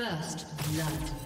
First blood.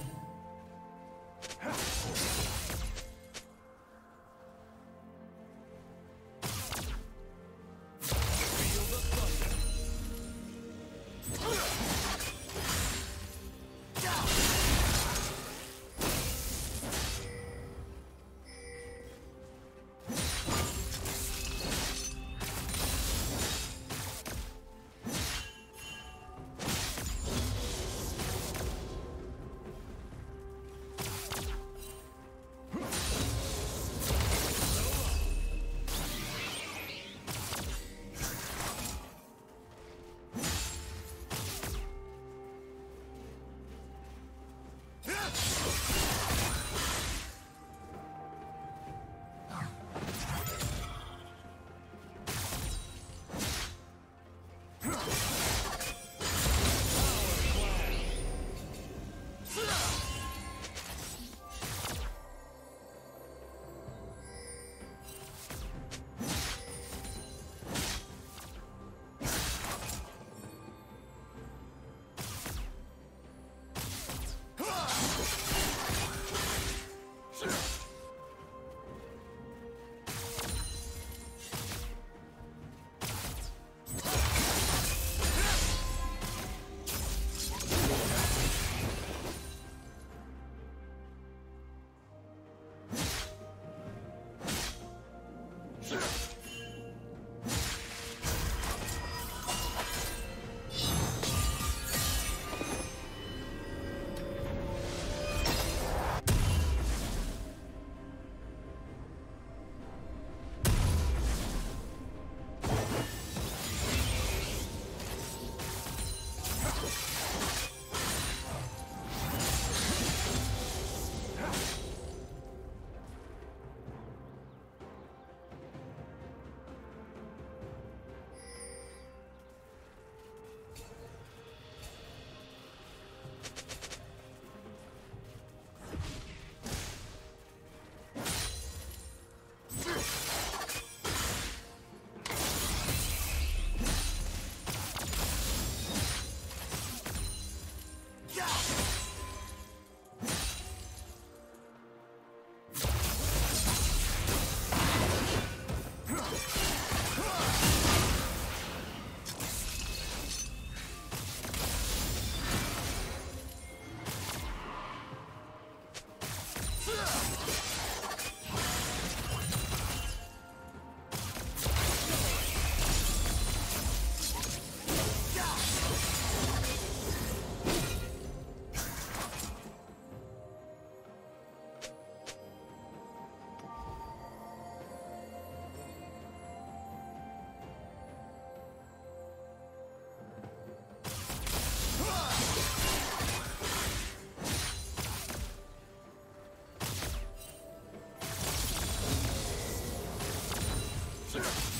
Sir.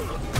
Come on.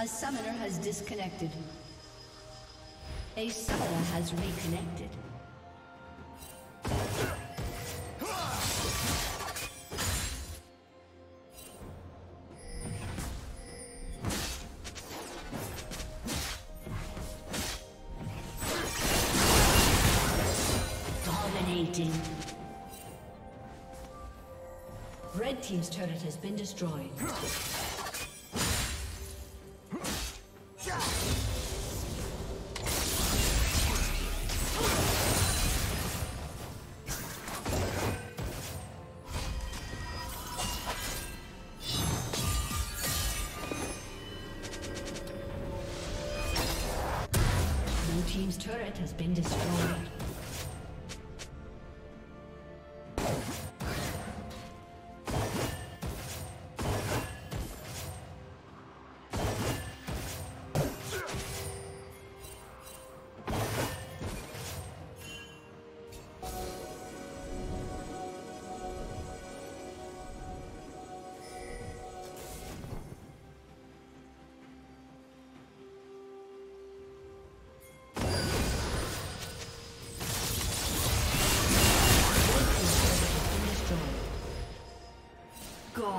A summoner has disconnected. A summoner has reconnected. Dominating. Red Team's turret has been destroyed.